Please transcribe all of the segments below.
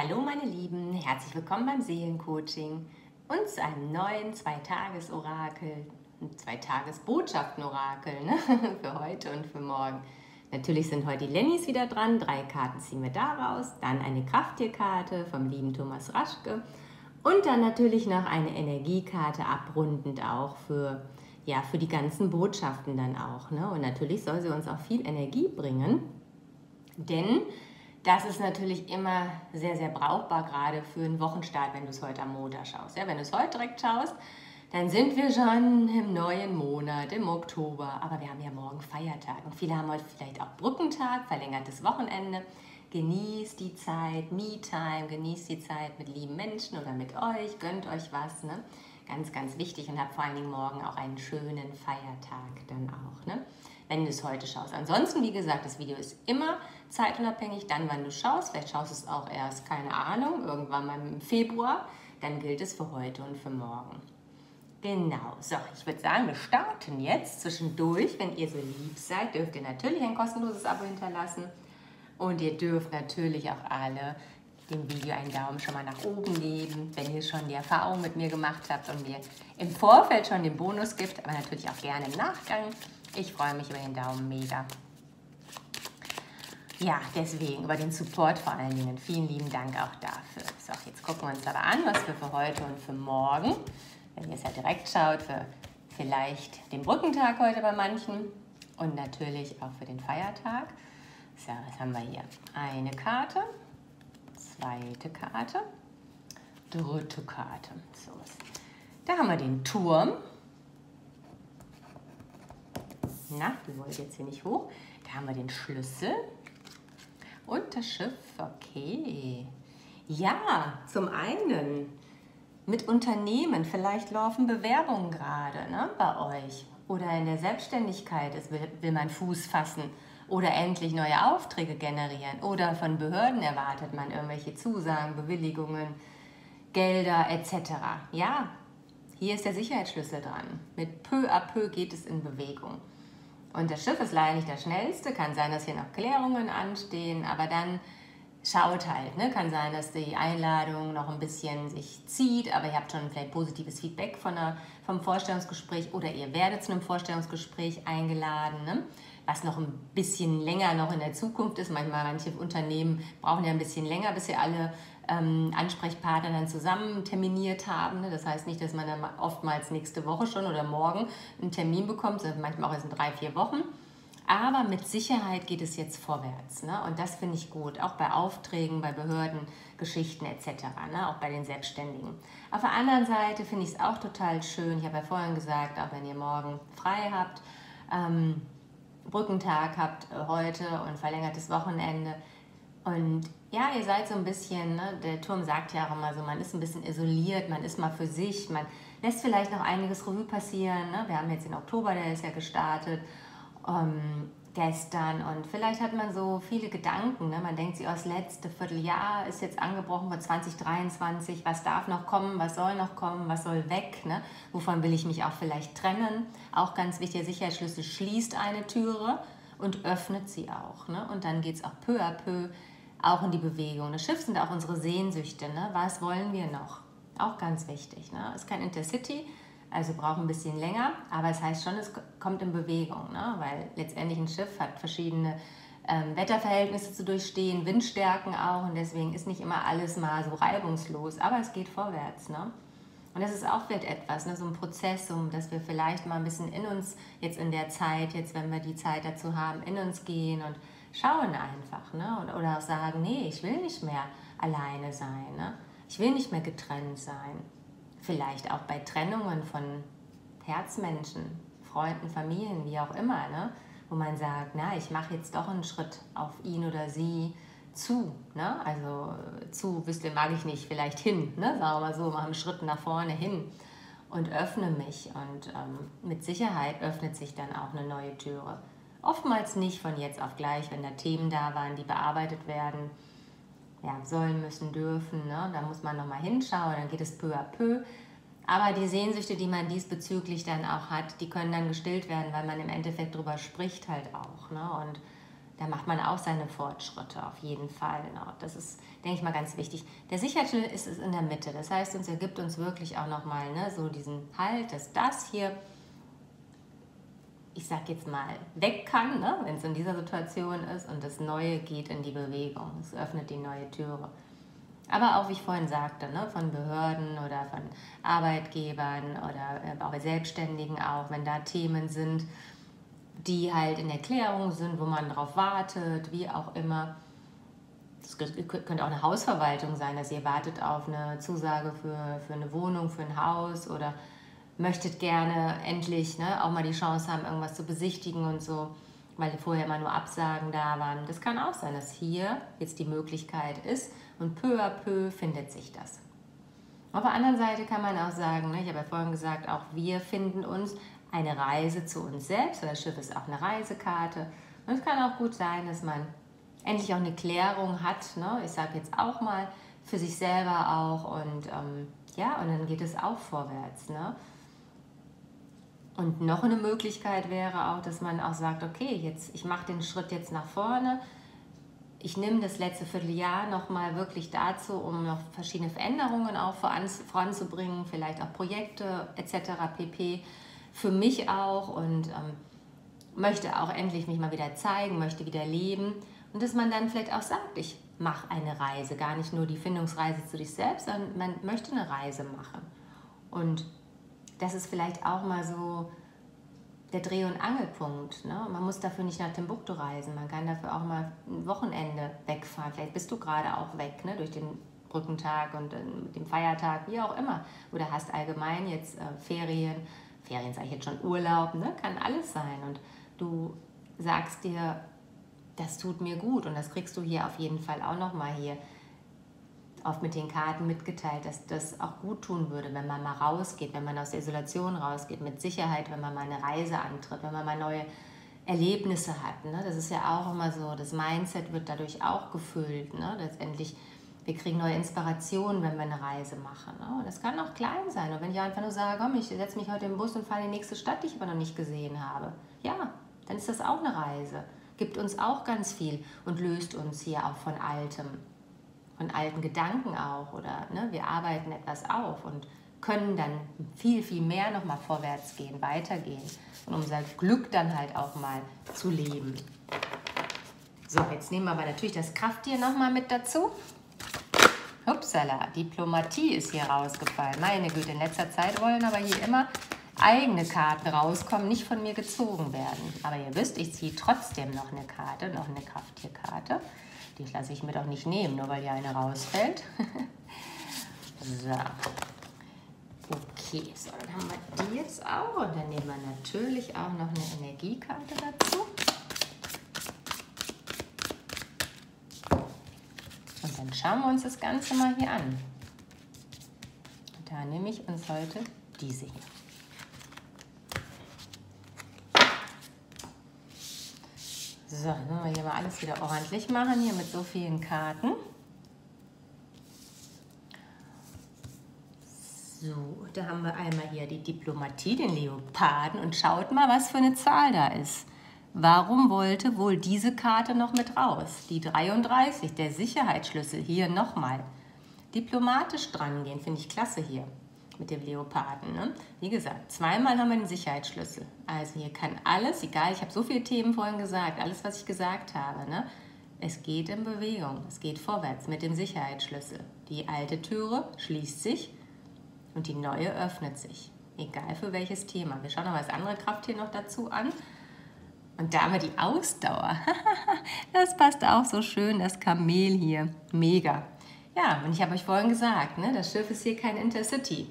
Hallo meine Lieben, herzlich willkommen beim Seelencoaching und zu einem neuen Zweitages-Orakel, Zweitages-Botschaften-Orakel ne? für heute und für morgen. Natürlich sind heute die Lennys wieder dran, drei Karten ziehen wir daraus, dann eine Krafttierkarte vom lieben Thomas Raschke und dann natürlich noch eine Energiekarte abrundend auch für, ja, für die ganzen Botschaften dann auch. Ne? Und natürlich soll sie uns auch viel Energie bringen, denn das ist natürlich immer sehr, sehr brauchbar, gerade für einen Wochenstart, wenn du es heute am Montag schaust. Ja, wenn du es heute direkt schaust, dann sind wir schon im neuen Monat, im Oktober. Aber wir haben ja morgen Feiertag und viele haben heute vielleicht auch Brückentag, verlängertes Wochenende. Genießt die Zeit, Me-Time, genießt die Zeit mit lieben Menschen oder mit euch, gönnt euch was. Ne? Ganz, ganz wichtig und habt vor allen Dingen morgen auch einen schönen Feiertag dann auch. Ne? Wenn du es heute schaust. Ansonsten, wie gesagt, das Video ist immer zeitunabhängig, dann wann du schaust. Vielleicht schaust du es auch erst, keine Ahnung, irgendwann mal im Februar. Dann gilt es für heute und für morgen. Genau, so, ich würde sagen, wir starten jetzt zwischendurch. Wenn ihr so lieb seid, dürft ihr natürlich ein kostenloses Abo hinterlassen. Und ihr dürft natürlich auch alle dem Video einen Daumen schon mal nach oben geben, wenn ihr schon die Erfahrung mit mir gemacht habt und mir im Vorfeld schon den Bonus gibt, aber natürlich auch gerne im Nachgang. Ich freue mich über den Daumen mega. Ja, deswegen über den Support vor allen Dingen. Vielen lieben Dank auch dafür. So, jetzt gucken wir uns aber an, was wir für heute und für morgen, wenn ihr es ja direkt schaut, für vielleicht den Brückentag heute bei manchen und natürlich auch für den Feiertag. So, was haben wir hier? Eine Karte, zweite Karte, dritte Karte. So, da haben wir den Turm. Na, du wollt jetzt hier nicht hoch. Da haben wir den Schlüssel und das Schiff. Okay. Ja, zum einen mit Unternehmen. Vielleicht laufen Bewerbungen gerade ne, bei euch. Oder in der Selbstständigkeit es will, will man Fuß fassen. Oder endlich neue Aufträge generieren. Oder von Behörden erwartet man irgendwelche Zusagen, Bewilligungen, Gelder etc. Ja, hier ist der Sicherheitsschlüssel dran. Mit peu à peu geht es in Bewegung. Und das Schiff ist leider nicht das schnellste, kann sein, dass hier noch Klärungen anstehen, aber dann schaut halt. Ne? Kann sein, dass die Einladung noch ein bisschen sich zieht, aber ihr habt schon vielleicht positives Feedback von der, vom Vorstellungsgespräch oder ihr werdet zu einem Vorstellungsgespräch eingeladen, ne? was noch ein bisschen länger noch in der Zukunft ist. Manchmal, manche Unternehmen brauchen ja ein bisschen länger, bis sie alle ähm, Ansprechpartner dann zusammen terminiert haben. Ne? Das heißt nicht, dass man dann oftmals nächste Woche schon oder morgen einen Termin bekommt, sondern manchmal auch erst in drei, vier Wochen. Aber mit Sicherheit geht es jetzt vorwärts. Ne? Und das finde ich gut, auch bei Aufträgen, bei Behörden, Geschichten etc., ne? auch bei den Selbstständigen. Auf der anderen Seite finde ich es auch total schön, ich habe ja vorhin gesagt, auch wenn ihr morgen frei habt, ähm, Brückentag habt äh, heute und verlängertes Wochenende, und ja, ihr seid so ein bisschen, ne, der Turm sagt ja auch immer so, man ist ein bisschen isoliert, man ist mal für sich, man lässt vielleicht noch einiges Revue passieren. Ne? Wir haben jetzt den Oktober, der ist ja gestartet ähm, gestern und vielleicht hat man so viele Gedanken. Ne? Man denkt sich, oh, das letzte Vierteljahr ist jetzt angebrochen für 2023, was darf noch kommen, was soll noch kommen, was soll weg, ne? wovon will ich mich auch vielleicht trennen. Auch ganz wichtig, der Sicherheitsschlüssel schließt eine Türe und öffnet sie auch. Ne? Und dann geht es auch peu à peu auch in die Bewegung. Das Schiff sind auch unsere Sehnsüchte. Ne? Was wollen wir noch? Auch ganz wichtig. Ne? Ist kein Intercity, also braucht ein bisschen länger, aber es heißt schon, es kommt in Bewegung, ne? weil letztendlich ein Schiff hat verschiedene ähm, Wetterverhältnisse zu durchstehen, Windstärken auch und deswegen ist nicht immer alles mal so reibungslos, aber es geht vorwärts. Ne? Und das ist auch vielleicht etwas, ne? so ein Prozess, um, dass wir vielleicht mal ein bisschen in uns jetzt in der Zeit, jetzt wenn wir die Zeit dazu haben, in uns gehen und schauen einfach. Ne? Oder auch sagen, nee, ich will nicht mehr alleine sein. Ne? Ich will nicht mehr getrennt sein. Vielleicht auch bei Trennungen von Herzmenschen, Freunden, Familien, wie auch immer. Ne? Wo man sagt, na, ich mache jetzt doch einen Schritt auf ihn oder sie zu. Ne? Also zu, wisst ihr, mag ich nicht, vielleicht hin. Ne? Sagen wir mal so, mache einen Schritt nach vorne hin und öffne mich. Und ähm, mit Sicherheit öffnet sich dann auch eine neue Türe. Oftmals nicht von jetzt auf gleich, wenn da Themen da waren, die bearbeitet werden, ja, sollen, müssen, dürfen. Ne? Da muss man nochmal hinschauen, dann geht es peu à peu. Aber die Sehnsüchte, die man diesbezüglich dann auch hat, die können dann gestillt werden, weil man im Endeffekt darüber spricht halt auch. Ne? Und da macht man auch seine Fortschritte auf jeden Fall. Das ist, denke ich mal, ganz wichtig. Der Sicherheitsschlüssel ist in der Mitte. Das heißt, uns ergibt uns wirklich auch nochmal ne, so diesen Halt, dass das hier, ich sag jetzt mal, weg kann, ne, wenn es in dieser Situation ist und das Neue geht in die Bewegung. Es öffnet die neue Türe. Aber auch, wie ich vorhin sagte, ne, von Behörden oder von Arbeitgebern oder äh, auch bei Selbstständigen auch, wenn da Themen sind, die halt in Erklärung sind, wo man darauf wartet, wie auch immer. Das könnte auch eine Hausverwaltung sein, dass ihr wartet auf eine Zusage für, für eine Wohnung, für ein Haus oder möchtet gerne endlich ne, auch mal die Chance haben, irgendwas zu besichtigen und so, weil vorher immer nur Absagen da waren. Das kann auch sein, dass hier jetzt die Möglichkeit ist und peu à peu findet sich das. Auf der anderen Seite kann man auch sagen, ne, ich habe ja vorhin gesagt, auch wir finden uns eine Reise zu uns selbst. Das Schiff ist auch eine Reisekarte. Und es kann auch gut sein, dass man endlich auch eine Klärung hat. Ne? Ich sage jetzt auch mal für sich selber auch. Und ähm, ja, und dann geht es auch vorwärts. Ne? Und noch eine Möglichkeit wäre auch, dass man auch sagt, okay, jetzt, ich mache den Schritt jetzt nach vorne. Ich nehme das letzte Vierteljahr nochmal wirklich dazu, um noch verschiedene Veränderungen auch voranzubringen, vielleicht auch Projekte etc. pp für mich auch und ähm, möchte auch endlich mich mal wieder zeigen, möchte wieder leben. Und dass man dann vielleicht auch sagt, ich mache eine Reise, gar nicht nur die Findungsreise zu dich selbst, sondern man möchte eine Reise machen. Und das ist vielleicht auch mal so der Dreh- und Angelpunkt. Ne? Man muss dafür nicht nach Timbuktu reisen, man kann dafür auch mal ein Wochenende wegfahren. Vielleicht bist du gerade auch weg ne? durch den Brückentag und äh, dem Feiertag, wie auch immer. Oder hast allgemein jetzt äh, Ferien Ferien sage ich jetzt schon, Urlaub, ne? kann alles sein. Und du sagst dir, das tut mir gut und das kriegst du hier auf jeden Fall auch nochmal hier oft mit den Karten mitgeteilt, dass das auch gut tun würde, wenn man mal rausgeht, wenn man aus der Isolation rausgeht, mit Sicherheit, wenn man mal eine Reise antritt, wenn man mal neue Erlebnisse hat. Ne? Das ist ja auch immer so, das Mindset wird dadurch auch gefüllt. Ne? Letztendlich wir kriegen neue Inspirationen, wenn wir eine Reise machen. Ne? Und das kann auch klein sein. Und wenn ich einfach nur sage, komm, ich setze mich heute im Bus und fahre in die nächste Stadt, die ich aber noch nicht gesehen habe, ja, dann ist das auch eine Reise. Gibt uns auch ganz viel und löst uns hier auch von Altem, von alten Gedanken auch. Oder ne, wir arbeiten etwas auf und können dann viel, viel mehr nochmal vorwärts gehen, weitergehen und unser Glück dann halt auch mal zu leben. So, jetzt nehmen wir aber natürlich das Krafttier nochmal mit dazu. Upsala, Diplomatie ist hier rausgefallen. Meine Güte, in letzter Zeit wollen aber hier immer eigene Karten rauskommen, nicht von mir gezogen werden. Aber ihr wisst, ich ziehe trotzdem noch eine Karte, noch eine Krafttierkarte. Die lasse ich mir doch nicht nehmen, nur weil hier eine rausfällt. so. Okay, so, dann haben wir die jetzt auch. Und dann nehmen wir natürlich auch noch eine Energiekarte dazu. Dann schauen wir uns das Ganze mal hier an. Da nehme ich uns heute diese hier. So, dann wir hier mal alles wieder ordentlich machen, hier mit so vielen Karten. So, da haben wir einmal hier die Diplomatie, den Leoparden und schaut mal, was für eine Zahl da ist. Warum wollte wohl diese Karte noch mit raus? Die 33, der Sicherheitsschlüssel, hier nochmal. Diplomatisch drangehen, finde ich klasse hier mit dem Leoparden. Ne? Wie gesagt, zweimal haben wir den Sicherheitsschlüssel. Also hier kann alles, egal, ich habe so viele Themen vorhin gesagt, alles, was ich gesagt habe, ne? es geht in Bewegung, es geht vorwärts mit dem Sicherheitsschlüssel. Die alte Türe schließt sich und die neue öffnet sich. Egal für welches Thema. Wir schauen noch mal das andere Krafttier noch dazu an. Und da haben wir die Ausdauer. das passt auch so schön, das Kamel hier. Mega. Ja, und ich habe euch vorhin gesagt, ne, das Schiff ist hier kein Intercity.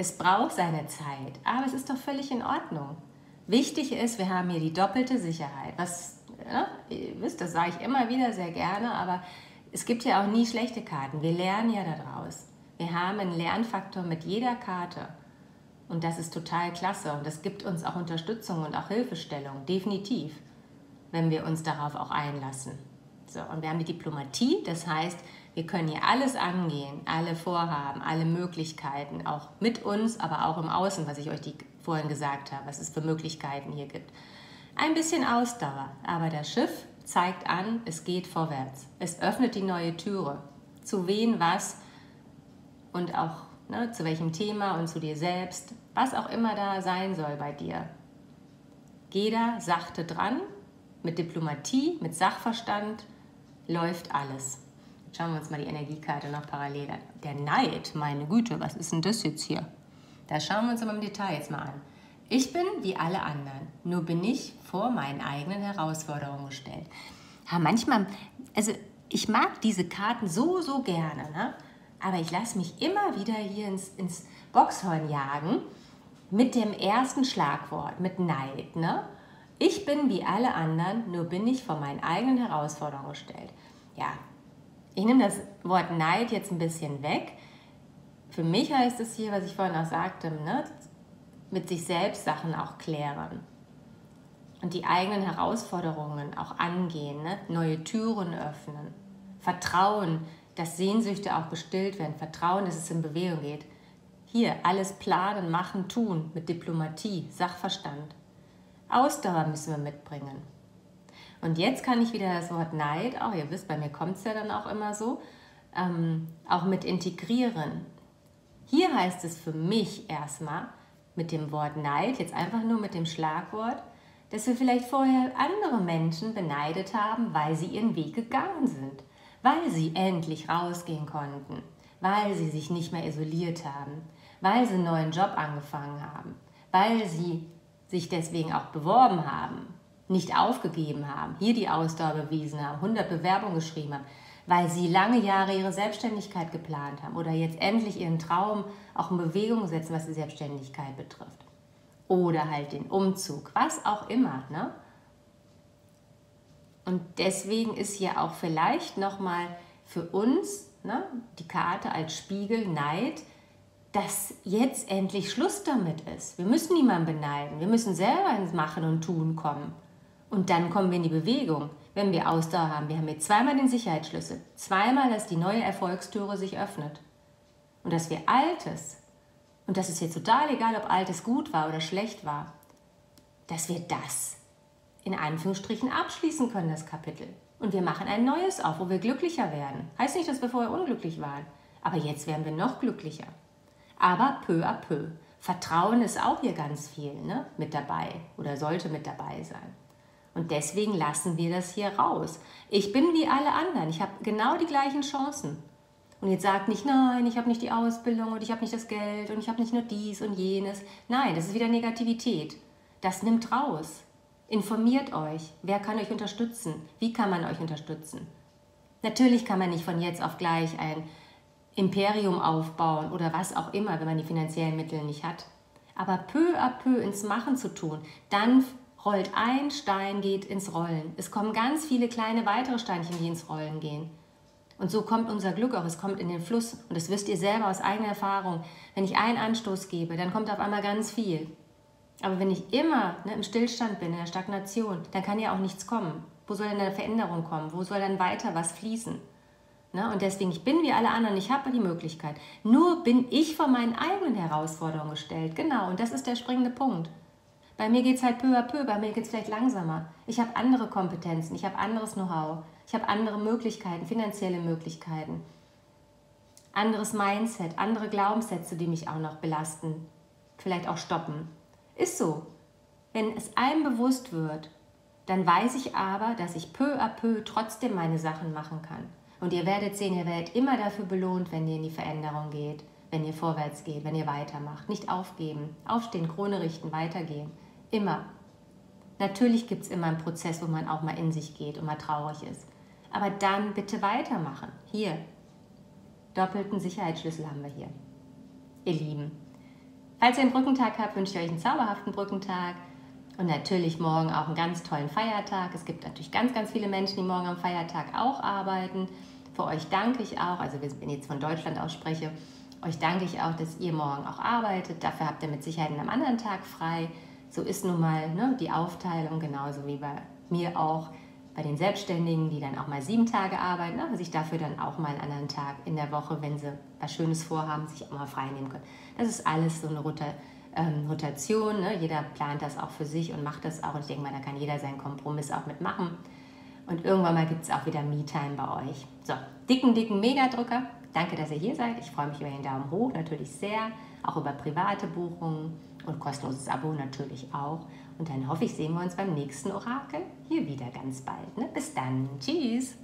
Es braucht seine Zeit, aber es ist doch völlig in Ordnung. Wichtig ist, wir haben hier die doppelte Sicherheit. Was, ja, ihr wisst, das sage ich immer wieder sehr gerne, aber es gibt ja auch nie schlechte Karten. Wir lernen ja daraus. Wir haben einen Lernfaktor mit jeder Karte. Und das ist total klasse und das gibt uns auch Unterstützung und auch Hilfestellung, definitiv, wenn wir uns darauf auch einlassen. So, und wir haben die Diplomatie, das heißt, wir können hier alles angehen, alle Vorhaben, alle Möglichkeiten, auch mit uns, aber auch im Außen, was ich euch die, vorhin gesagt habe, was es für Möglichkeiten hier gibt. Ein bisschen Ausdauer, aber das Schiff zeigt an, es geht vorwärts. Es öffnet die neue Türe. Zu wen, was und auch ne, zu welchem Thema und zu dir selbst, was auch immer da sein soll bei dir. Geh da sachte dran, mit Diplomatie, mit Sachverstand läuft alles. Schauen wir uns mal die Energiekarte noch parallel an. Der Neid, meine Güte, was ist denn das jetzt hier? Da schauen wir uns aber im Detail jetzt mal an. Ich bin wie alle anderen, nur bin ich vor meinen eigenen Herausforderungen gestellt. Ja, manchmal, also ich mag diese Karten so, so gerne, ne? aber ich lasse mich immer wieder hier ins, ins Boxhorn jagen mit dem ersten Schlagwort, mit Neid. Ne? Ich bin wie alle anderen, nur bin ich vor meinen eigenen Herausforderungen gestellt. Ja, ich nehme das Wort Neid jetzt ein bisschen weg. Für mich heißt es hier, was ich vorhin auch sagte, ne? mit sich selbst Sachen auch klären und die eigenen Herausforderungen auch angehen, ne? neue Türen öffnen, Vertrauen, dass Sehnsüchte auch gestillt werden, Vertrauen, dass es in Bewegung geht. Hier alles planen, machen, tun mit Diplomatie, Sachverstand. Ausdauer müssen wir mitbringen. Und jetzt kann ich wieder das Wort Neid, auch ihr wisst, bei mir kommt es ja dann auch immer so, ähm, auch mit integrieren. Hier heißt es für mich erstmal, mit dem Wort Neid, jetzt einfach nur mit dem Schlagwort, dass wir vielleicht vorher andere Menschen beneidet haben, weil sie ihren Weg gegangen sind, weil sie endlich rausgehen konnten, weil sie sich nicht mehr isoliert haben, weil sie einen neuen Job angefangen haben, weil sie sich deswegen auch beworben haben, nicht aufgegeben haben, hier die Ausdauer bewiesen haben, 100 Bewerbungen geschrieben haben, weil sie lange Jahre ihre Selbstständigkeit geplant haben oder jetzt endlich ihren Traum auch in Bewegung setzen, was die Selbstständigkeit betrifft. Oder halt den Umzug, was auch immer. Ne? Und deswegen ist hier auch vielleicht nochmal für uns ne, die Karte als Spiegel Neid, dass jetzt endlich Schluss damit ist. Wir müssen niemanden beneiden. Wir müssen selber ins Machen und Tun kommen. Und dann kommen wir in die Bewegung wenn wir Ausdauer haben. Wir haben hier zweimal den Sicherheitsschlüssel, zweimal, dass die neue Erfolgstüre sich öffnet. Und dass wir Altes, und das ist jetzt total egal, ob Altes gut war oder schlecht war, dass wir das in Anführungsstrichen abschließen können, das Kapitel. Und wir machen ein neues auf, wo wir glücklicher werden. Heißt nicht, dass wir vorher unglücklich waren, aber jetzt werden wir noch glücklicher. Aber peu à peu. Vertrauen ist auch hier ganz viel ne, mit dabei oder sollte mit dabei sein. Und deswegen lassen wir das hier raus. Ich bin wie alle anderen. Ich habe genau die gleichen Chancen. Und jetzt sagt nicht, nein, ich habe nicht die Ausbildung und ich habe nicht das Geld und ich habe nicht nur dies und jenes. Nein, das ist wieder Negativität. Das nimmt raus. Informiert euch. Wer kann euch unterstützen? Wie kann man euch unterstützen? Natürlich kann man nicht von jetzt auf gleich ein Imperium aufbauen oder was auch immer, wenn man die finanziellen Mittel nicht hat. Aber peu à peu ins Machen zu tun, dann rollt ein Stein, geht ins Rollen. Es kommen ganz viele kleine weitere Steinchen, die ins Rollen gehen. Und so kommt unser Glück auch, es kommt in den Fluss. Und das wisst ihr selber aus eigener Erfahrung. Wenn ich einen Anstoß gebe, dann kommt auf einmal ganz viel. Aber wenn ich immer ne, im Stillstand bin, in der Stagnation, dann kann ja auch nichts kommen. Wo soll denn eine Veränderung kommen? Wo soll dann weiter was fließen? Ne? Und deswegen, ich bin wie alle anderen, ich habe die Möglichkeit. Nur bin ich vor meinen eigenen Herausforderungen gestellt. Genau, und das ist der springende Punkt. Bei mir geht es halt peu à peu, bei mir geht es vielleicht langsamer. Ich habe andere Kompetenzen, ich habe anderes Know-how, ich habe andere Möglichkeiten, finanzielle Möglichkeiten, anderes Mindset, andere Glaubenssätze, die mich auch noch belasten, vielleicht auch stoppen. Ist so. Wenn es einem bewusst wird, dann weiß ich aber, dass ich peu à peu trotzdem meine Sachen machen kann. Und ihr werdet sehen, ihr werdet immer dafür belohnt, wenn ihr in die Veränderung geht, wenn ihr vorwärts geht, wenn ihr weitermacht. Nicht aufgeben, aufstehen, Krone richten, weitergehen. Immer. Natürlich gibt es immer einen Prozess, wo man auch mal in sich geht und mal traurig ist. Aber dann bitte weitermachen. Hier. Doppelten Sicherheitsschlüssel haben wir hier. Ihr Lieben. Falls ihr einen Brückentag habt, wünsche ich euch einen zauberhaften Brückentag. Und natürlich morgen auch einen ganz tollen Feiertag. Es gibt natürlich ganz, ganz viele Menschen, die morgen am Feiertag auch arbeiten. Für euch danke ich auch, also wenn ich jetzt von Deutschland aus spreche, euch danke ich auch, dass ihr morgen auch arbeitet. Dafür habt ihr mit Sicherheit einen anderen Tag frei so ist nun mal ne, die Aufteilung, genauso wie bei mir auch bei den Selbstständigen, die dann auch mal sieben Tage arbeiten, aber sich dafür dann auch mal einen anderen Tag in der Woche, wenn sie was Schönes vorhaben, sich auch mal frei nehmen können. Das ist alles so eine Rota ähm, Rotation. Ne? Jeder plant das auch für sich und macht das auch. Und ich denke mal, da kann jeder seinen Kompromiss auch mitmachen. Und irgendwann mal gibt es auch wieder Me-Time bei euch. So, dicken, dicken Megadrücker. Danke, dass ihr hier seid. Ich freue mich über den Daumen hoch natürlich sehr. Auch über private Buchungen und kostenloses Abo natürlich auch. Und dann hoffe ich, sehen wir uns beim nächsten Orakel hier wieder ganz bald. Ne? Bis dann. Tschüss.